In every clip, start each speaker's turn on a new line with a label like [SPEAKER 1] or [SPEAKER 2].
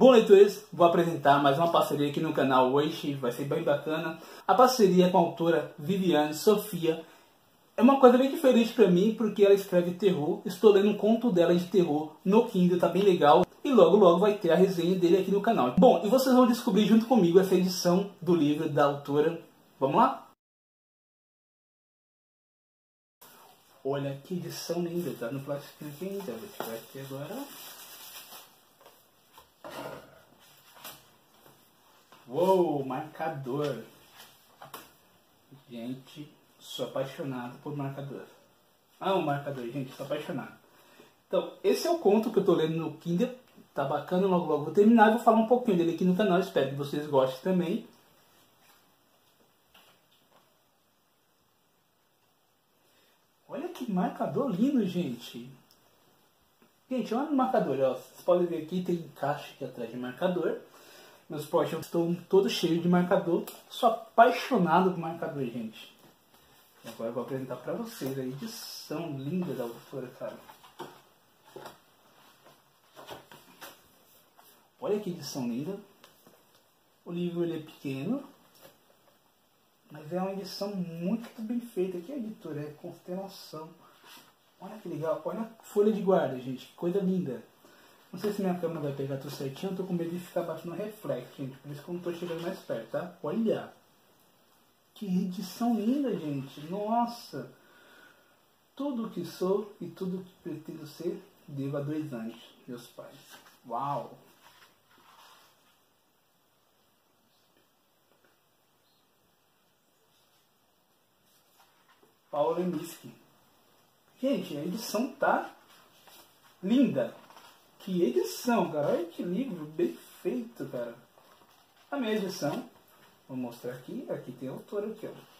[SPEAKER 1] Bom, leitores, vou apresentar mais uma parceria aqui no canal hoje, vai ser bem bacana. A parceria com a autora Viviane Sofia é uma coisa bem diferente para mim, porque ela escreve terror. Estou lendo um conto dela de terror no Kindle, tá bem legal. E logo logo vai ter a resenha dele aqui no canal. Bom, e vocês vão descobrir junto comigo essa edição do livro da autora. Vamos lá? Olha que edição linda, tá no plástico ainda. Vou tirar aqui agora. Uou, marcador. Gente, sou apaixonado por marcador. Amo marcador, gente, sou apaixonado. Então, esse é o conto que eu tô lendo no Kindle. Tá bacana, logo logo vou terminar e vou falar um pouquinho dele aqui no canal. Espero que vocês gostem também. Olha que marcador lindo, gente. Gente, olha o marcador. Ó. Vocês podem ver aqui, tem caixa aqui atrás de marcador. Meus posts estão todos cheios de marcador. Sou apaixonado por marcador, gente. Agora eu vou apresentar para vocês a edição linda da autora, cara. Olha que edição linda. O livro ele é pequeno, mas é uma edição muito bem feita. Aqui a editora é Constelação. Olha que legal. Olha a folha de guarda, gente. Que coisa linda. Não sei se minha câmera vai pegar tudo certinho, eu tô com medo de ficar no reflexo, gente. Por isso que eu não tô chegando mais perto, tá? Olha! Que edição linda, gente! Nossa! Tudo que sou e tudo que pretendo ser, devo a dois anjos, meus pais. Uau! Paulo Leminski. Gente, a edição tá linda. Que edição, cara. Olha que livro bem feito, cara. A minha edição, vou mostrar aqui. Aqui tem a autora aqui, ó.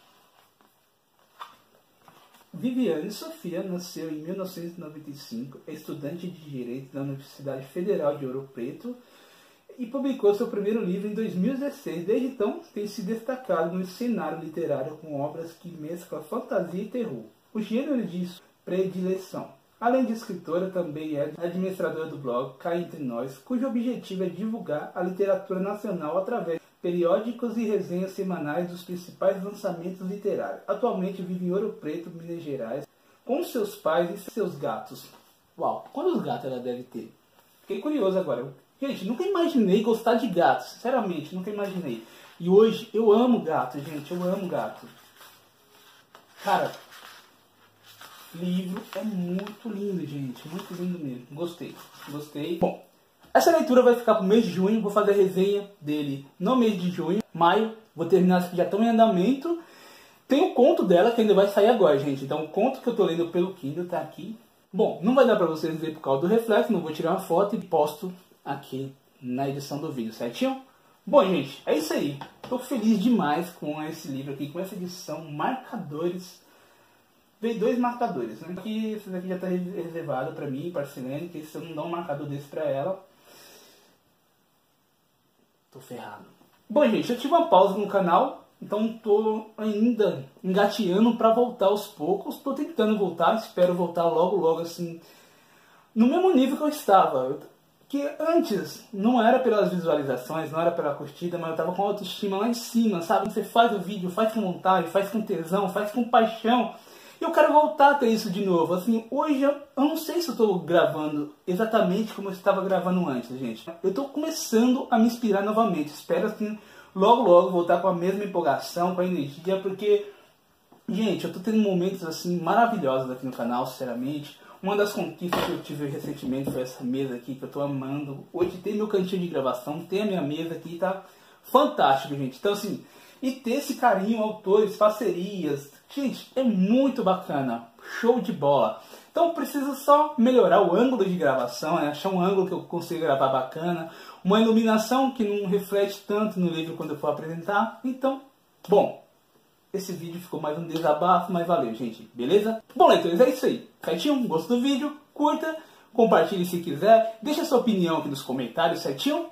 [SPEAKER 1] Viviane Sofia nasceu em 1995, é estudante de Direito da Universidade Federal de Ouro Preto e publicou seu primeiro livro em 2016. Desde então, tem se destacado no cenário literário com obras que mesclam fantasia e terror. O gênero de predileção. Além de escritora, também é administradora do blog Cá Entre Nós, cujo objetivo é divulgar a literatura nacional através de periódicos e resenhas semanais dos principais lançamentos literários. Atualmente vive em Ouro Preto, Minas Gerais, com seus pais e seus gatos. Uau, quantos gatos ela deve ter? Fiquei curioso agora. Gente, nunca imaginei gostar de gatos, sinceramente, nunca imaginei. E hoje eu amo gato, gente, eu amo gato. Cara, livro é muito lindo, gente. Muito lindo mesmo. Gostei. Gostei. Bom, essa leitura vai ficar pro mês de junho. Vou fazer a resenha dele no mês de junho. Maio, vou terminar as que já estão em andamento. Tem o conto dela que ainda vai sair agora, gente. Então o conto que eu tô lendo pelo Kindle tá aqui. Bom, não vai dar pra vocês ver por causa do reflexo. Não vou tirar uma foto e posto aqui na edição do vídeo, certinho? Bom, gente, é isso aí. Tô feliz demais com esse livro aqui, com essa edição Marcadores veio dois marcadores, né? Que esse daqui já está reservado para mim, para Silene, que se eu não dar um marcador desse para ela, tô ferrado. Bom, gente, eu tive uma pausa no canal, então tô ainda engateando para voltar aos poucos. Tô tentando voltar, espero voltar logo, logo assim, no mesmo nível que eu estava. Que antes não era pelas visualizações, não era pela curtida, mas eu tava com autoestima lá em cima, sabe? Você faz o vídeo, faz com vontade, faz com tesão, faz com paixão. Eu quero voltar a ter isso de novo. Assim, hoje eu, eu não sei se eu estou gravando exatamente como eu estava gravando antes, gente. Eu estou começando a me inspirar novamente. Espero assim, logo logo voltar com a mesma empolgação, com a energia, porque, gente, eu estou tendo momentos assim maravilhosos aqui no canal, sinceramente. Uma das conquistas que eu tive recentemente foi essa mesa aqui que eu estou amando. Hoje tem meu cantinho de gravação, tem a minha mesa aqui, tá fantástico, gente. Então assim, e ter esse carinho, autores, parcerias, Gente, é muito bacana, show de bola. Então preciso só melhorar o ângulo de gravação, né? achar um ângulo que eu consiga gravar bacana, uma iluminação que não reflete tanto no livro quando eu for apresentar. Então, bom, esse vídeo ficou mais um desabafo, mas valeu, gente, beleza? Bom, leitores, é isso aí. Certinho? Gostou do vídeo? Curta, compartilhe se quiser, deixa sua opinião aqui nos comentários, certinho?